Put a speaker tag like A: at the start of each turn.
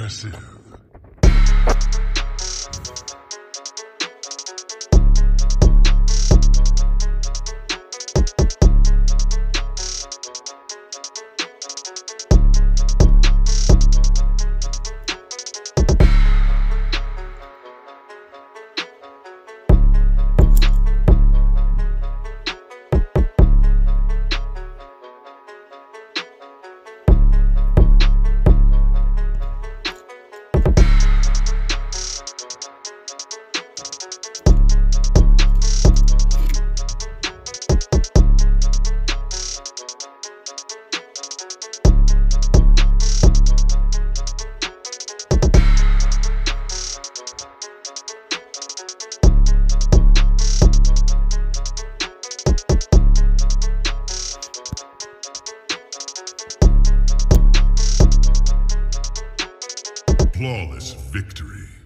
A: impressive. Flawless victory.